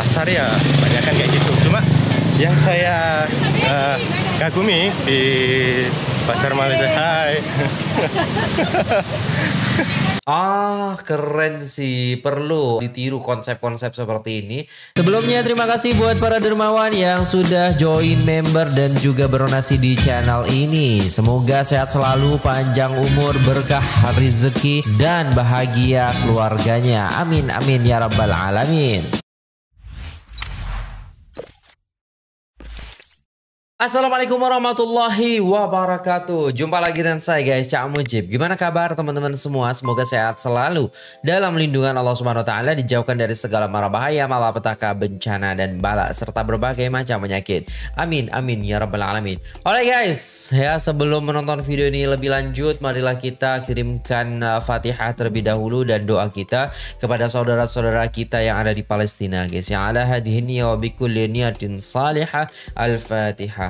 pasar ya banyak kan kayak gitu cuma yang saya uh, kagumi di pasar Malaysia Hai Ah, keren sih. Perlu ditiru konsep-konsep seperti ini. Sebelumnya terima kasih buat para dermawan yang sudah join member dan juga berdonasi di channel ini. Semoga sehat selalu, panjang umur, berkah rezeki dan bahagia keluarganya. Amin amin ya rabbal alamin. Assalamualaikum warahmatullahi wabarakatuh. Jumpa lagi dengan saya guys Cak Mujib. Gimana kabar teman-teman semua? Semoga sehat selalu. Dalam lindungan Allah Subhanahu Taala Dijauhkan dari segala mara bahaya Malapetaka, bencana dan bala Serta berbagai macam penyakit. Amin amin ya rabbal alamin. Oke guys Ya sebelum menonton video ini lebih lanjut Marilah kita kirimkan uh, fatihah terlebih dahulu Dan doa kita Kepada saudara-saudara kita yang ada di Palestina guys. Yang ala hadihinni wa bikulli niyatin salihah Al-Fatihah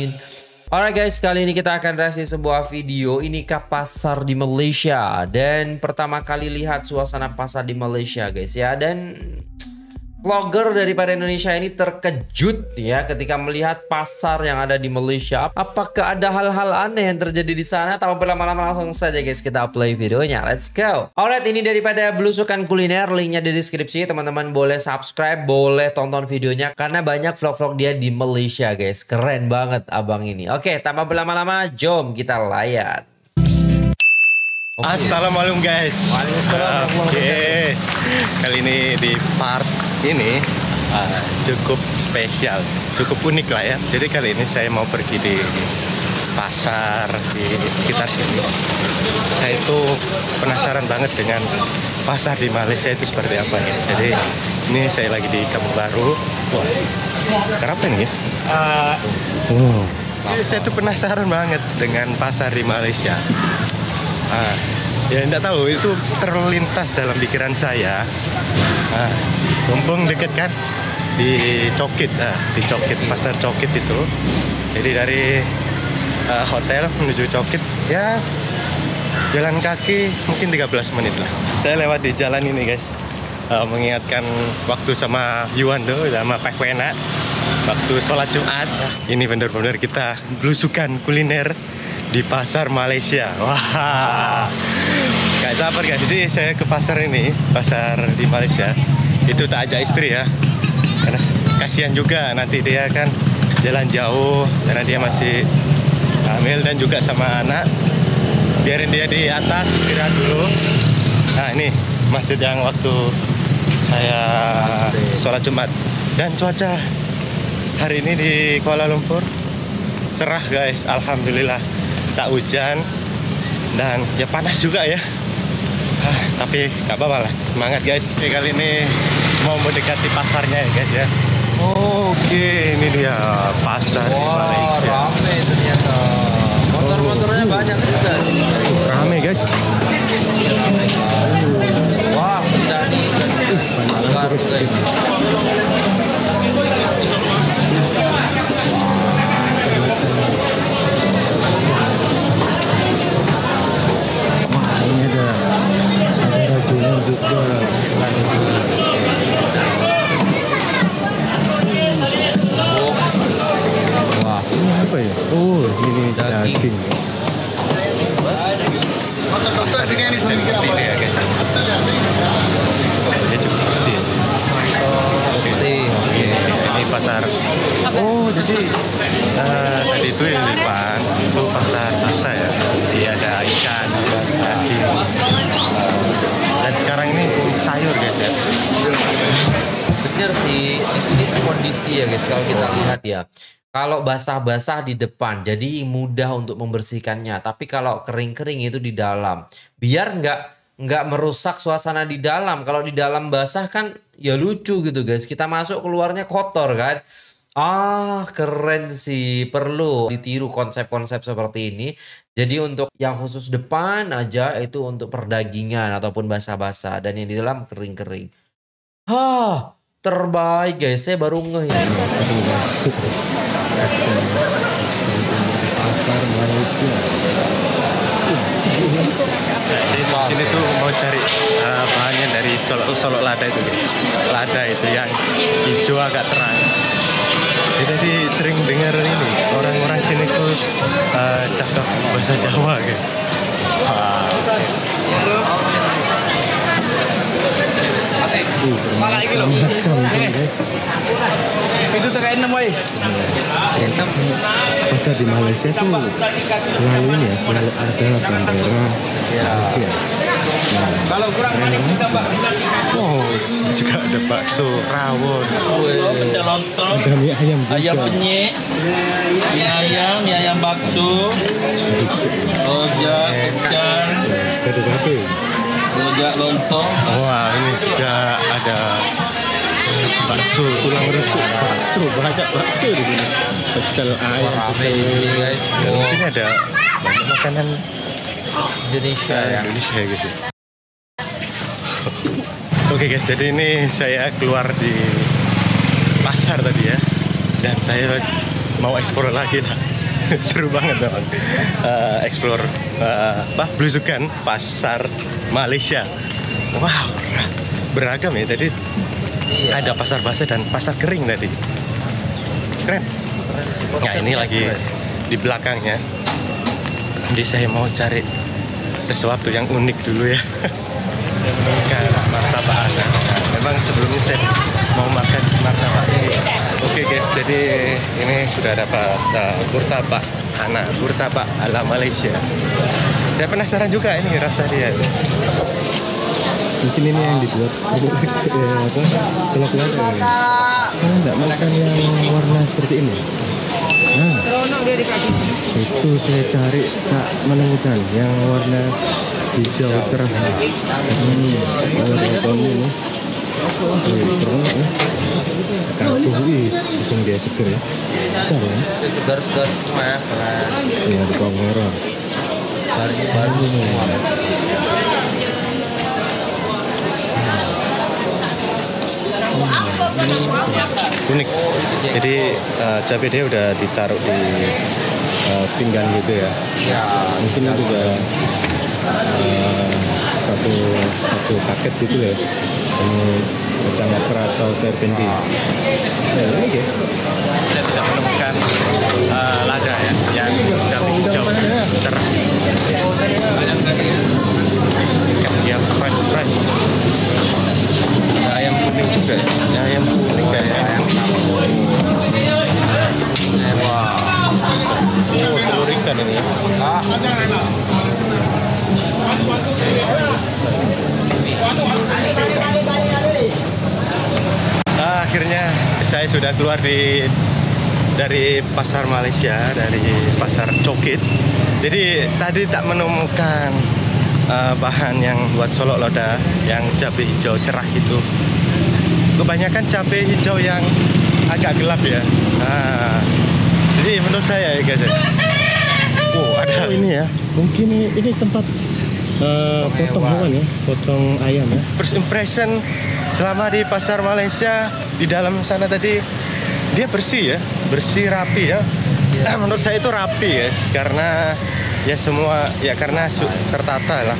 Amin. Alright guys, kali ini kita akan reaksi sebuah video. Ini kah pasar di Malaysia. Dan pertama kali lihat suasana pasar di Malaysia guys ya. Dan vlogger daripada Indonesia ini terkejut ya ketika melihat pasar yang ada di Malaysia. Apakah ada hal-hal aneh yang terjadi di sana? Tanpa berlama-lama langsung saja guys kita play videonya. Let's go. Alright ini daripada belusukan kuliner linknya di deskripsi. Teman-teman boleh subscribe, boleh tonton videonya karena banyak vlog-vlog dia di Malaysia guys. Keren banget abang ini. Oke tanpa berlama-lama jom kita layan. Okay. Assalamualaikum guys. Waalaikumsalam. Oke. Okay. Kali ini di part ini uh, cukup spesial, cukup unik lah ya. Jadi kali ini saya mau pergi di pasar di sekitar sini. Saya itu penasaran banget dengan pasar di Malaysia itu seperti apa ya. Jadi ini saya lagi di Kampung Baru. Wah, kenapa nih? Uh, oh. Saya tuh penasaran banget dengan pasar di Malaysia. Ah, ya tidak tahu itu terlintas dalam pikiran saya. Ah, mumpung deket kan di Cokit, ah, di Cokit pasar Cokit itu. Jadi dari uh, hotel menuju Cokit ya jalan kaki mungkin 13 menit lah. Saya lewat di jalan ini guys. Uh, mengingatkan waktu sama Yuan tuh sama Pak Wena waktu sholat Jumat. Ini benar-benar kita belusukan kuliner di pasar Malaysia. Wah, gak sabar guys. Jadi saya ke pasar ini, pasar di Malaysia. Itu tak ajak istri ya, karena kasihan juga nanti dia kan jalan jauh karena dia masih hamil dan juga sama anak. Biarin dia di atas istirahat dulu. Nah ini masjid yang waktu saya sholat Jumat dan cuaca hari ini di Kuala Lumpur cerah guys, alhamdulillah tak hujan dan ya panas juga ya tapi gak apa-apa lah. Semangat guys. Ini kali ini mau mendekati pasarnya ya guys ya. Oke ini dia pasar wow, di Malaysia. rame ternyata. Motor-motornya oh. banyak juga ini guys. Rame guys pasar. Oh jadi uh, tadi itu yang di depan itu pasar basah ya? Iya ada ikan daging. Dan sekarang ini sayur guys ya? Bener sih di sini kondisi ya guys kalau kita lihat ya kalau basah-basah di depan jadi mudah untuk membersihkannya tapi kalau kering-kering itu di dalam biar nggak nggak merusak suasana di dalam kalau di dalam basah kan ya lucu gitu guys. Kita masuk keluarnya kotor kan. Ah, keren sih. Perlu ditiru konsep-konsep seperti ini. Jadi untuk yang khusus depan aja itu untuk perdagingan ataupun basa-basa dan yang di dalam kering-kering. Hah, terbaik guys. Saya baru ngeh guys pasar Malaysia di sini tuh mau cari uh, bahannya dari solok solok lada itu guys. Lada itu yang hijau agak terang. Jadi sering dengar ini orang-orang sini tuh uh, cakap bahasa Jawa guys. Wah, Salah iki lho. macam guys Itu terkait enam wae. pasar di Malaysia tuh selalu ini ya selalu ada bendera Malaysia. Kalau kurang banyak kita Mbak. wow di sini juga ada bakso rawon. Pecel lontong, ada mie ayam juga. Ayam penyet, mie ayam, mie ayam bakso, rojak, pecel, Gado gado rojak lontong. wah ini juga ada bakso tulang rusuk bakso banyak bakso di sini pecel ayam Rame di sini guys. dan di sini ada banyak makanan Indonesia ya. Indonesia ya guys ya. Oke guys, jadi ini saya keluar di pasar tadi ya, dan saya mau explore lagi lah. Seru banget memang. Eh, explore eh, apa? Belusukan pasar Malaysia. Wow, beragam ya. Tadi Iya. ada pasar basah dan pasar kering tadi. Keren. Nah ini lagi di belakangnya. Jadi saya mau cari sesuatu yang unik dulu ya. Martabak ana. Nah, memang sebelumnya saya mau makan martabak ini. Oke guys, jadi ini sudah dapat uh, murtabak ana, murtabak ala Malaysia. Saya penasaran juga ini rasa dia. Mungkin ini yang dibuat ya, apa? Selok lada. Saya nggak makan yang warna seperti ini. Nah, itu saya cari tak menemukan yang warna hijau cerah. Hmm, kalau ini, Wih, seru ya? Kampung, wih, langsung dia seger ya. Besar ya. Garis-garis semua ya. Ini ada bawang merah. Baru baru semua. Unik. Jadi uh, cabai dia udah ditaruh di uh, pinggan gitu ya. Ya, Mungkin ya, juga uh, satu satu paket gitu ya. Ini kacang okra atau sayur pendi. Ya, unik ya. Saya tidak menemukan uh, lada ya, yang cabai hijau cerah. Ikan yang fresh fresh. Ayam kuning juga ya. Ayam kuning kayak ayam Wah. Oh, telur ikan ini ya. Ah, Ah, akhirnya saya sudah keluar di dari pasar Malaysia, dari pasar Cokit. Jadi tadi tak menemukan eh, bahan yang buat solok loda, yang cabai hijau cerah itu. Kebanyakan cabai hijau yang agak gelap ya. Nah, jadi menurut saya ya guys. Wow, ada ini ya. Mungkin ini, ini tempat eh, potong hewan. hewan ya, potong ayam ya. First impression selama di pasar Malaysia di dalam sana tadi dia bersih ya, bersih rapi ya. Iya. Menurut saya itu rapi ya, karena ya semua ya karena su- tertata lah.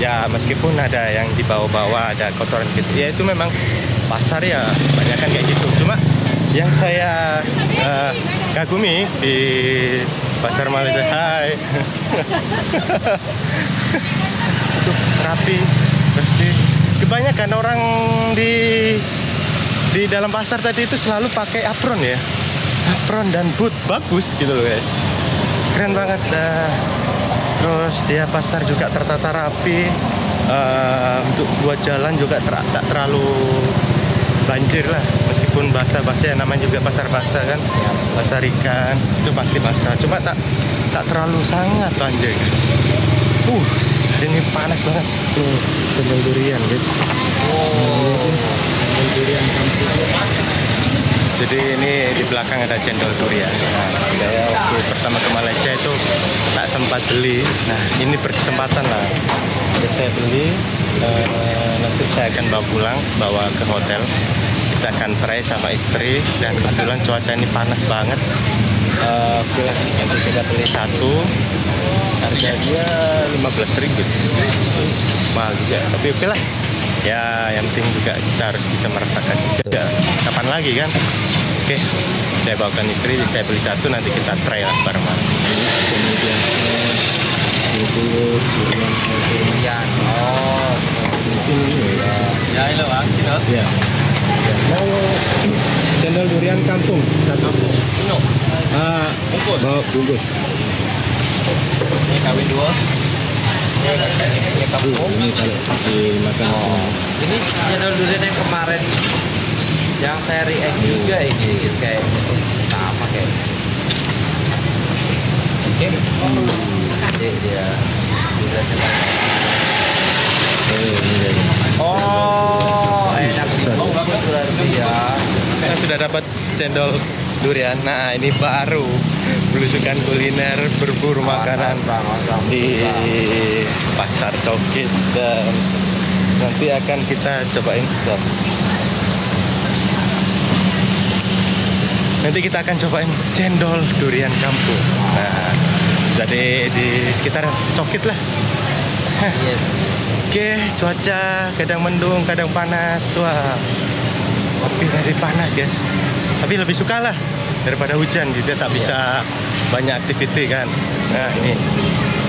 Ya meskipun ada yang dibawa-bawa ada kotoran gitu, ya itu memang pasar ya banyak kan kayak gitu. Cuma yang saya eh, kagumi di pasar Malaysia, hai, rapi, bersih. Kebanyakan orang di di dalam pasar tadi itu selalu pakai apron ya, apron dan boot bagus gitu loh guys, keren banget. dah. terus dia pasar juga tertata rapi, eh, untuk buat jalan juga ter- tak terlalu banjir lah meskipun basah-basah ya namanya juga pasar basah kan pasar ikan itu pasti basah cuma tak tak terlalu sangat banjir guys uh hari ini panas banget tuh sambal durian guys oh, Sambal durian kampung. Jadi ini di belakang ada cendol durian. Nah, saya waktu pertama ke Malaysia itu tak sempat beli. Nah, ini berkesempatan lah. Jadi saya beli. eh, nanti saya akan bawa pulang, bawa ke hotel. Kita akan try sama istri. Dan kebetulan cuaca ini panas banget. Eh, Oke lah, nanti kita beli satu. Harganya 15 ringgit. Mahal juga, tapi oke lah. Ya, yang penting juga kita harus bisa merasakan juga. Kapan lagi kan? Oke, saya bawakan istri, saya beli satu, nanti kita try lah bareng-bareng. Kemudian es, bubur, durian kampung. Durian. Oh. Ini ya. Ya, ini Bang. Kita. Ya. Mau cendol durian kampung satu. Ah, Bungkus. bungkus. Ini kawin dua. Ini ini kampung. ini kalau dimakan Oh. Ini channel durian yang kemarin yang saya react juga ini guys kayak ini sih sama kayak Oke. Dia duriannya Oh, ini dia. Oh, enak. Oh, bagus berarti ya. Kita sudah dapat cendol durian. Nah, ini baru belusukan kuliner berburu makanan di pasar Cokit dan nanti akan kita cobain. Nanti kita akan cobain cendol durian kampung. Nah, jadi di sekitar Cokit lah. Yes. Oke, cuaca kadang mendung, kadang panas. Wah, tapi tadi panas guys. Tapi lebih suka lah daripada hujan gitu. Tak bisa banyak aktiviti kan. Nah ini.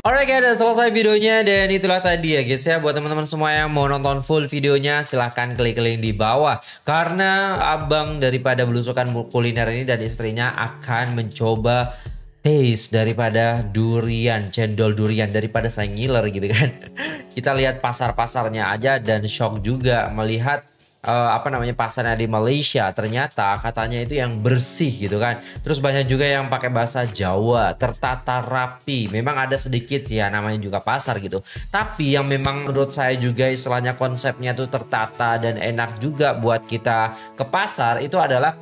Alright guys, udah selesai videonya dan itulah tadi ya guys ya buat teman-teman semua yang mau nonton full videonya silahkan klik link di bawah karena abang daripada belusukan kuliner ini dan istrinya akan mencoba taste daripada durian, cendol durian daripada saya ngiler gitu kan. Kita lihat pasar-pasarnya aja dan shock juga melihat eh, apa namanya pasarnya di Malaysia. Ternyata katanya itu yang bersih gitu kan. Terus banyak juga yang pakai bahasa Jawa tertata rapi. Memang ada sedikit ya namanya juga pasar gitu. Tapi yang memang menurut saya juga istilahnya konsepnya tuh tertata dan enak juga buat kita ke pasar itu adalah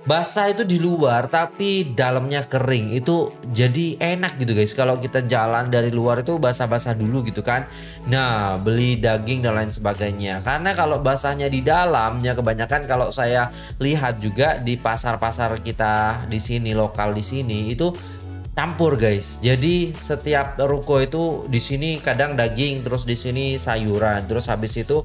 basah itu di luar tapi dalamnya kering. Itu jadi enak gitu guys. Kalau kita jalan dari luar itu basah-basah dulu gitu kan. Nah beli daging dan lain sebagainya. Karena kalau basahnya di dalamnya kebanyakan kalau saya lihat juga di pasar-pasar kita di sini lokal di sini itu campur guys. Jadi setiap ruko itu di sini kadang daging, terus di sini sayuran, terus habis itu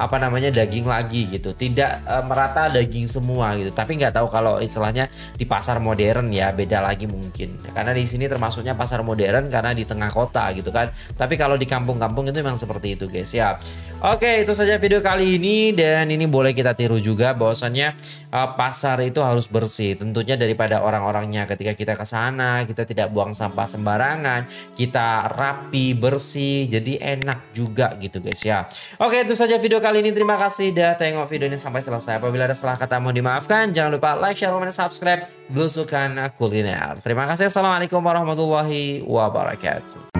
apa namanya daging lagi gitu. Tidak eh, merata daging semua gitu. Tapi nggak tahu kalau istilahnya di pasar modern ya beda lagi mungkin. Karena di sini termasuknya pasar modern karena di tengah kota gitu kan. Tapi kalau di kampung-kampung itu memang seperti itu guys ya. Oke, itu saja video kali ini dan ini boleh kita tiru juga bahwasannya eh, pasar itu harus bersih. Tentunya daripada orang-orangnya ketika kita ke sana, kita tidak buang sampah sembarangan, kita rapi, bersih, jadi enak juga gitu guys ya. Oke, itu saja video kali ini. Terima kasih udah tengok video ini sampai selesai. Apabila ada salah kata mohon dimaafkan. Jangan lupa like, share, komen, subscribe. Belusukan kuliner. Terima kasih. Assalamualaikum warahmatullahi wabarakatuh.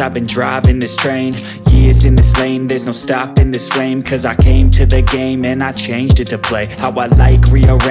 I've been driving this train Years in this lane, there's no stopping this flame Cause I came to the game and I changed it to play How I like, rearrange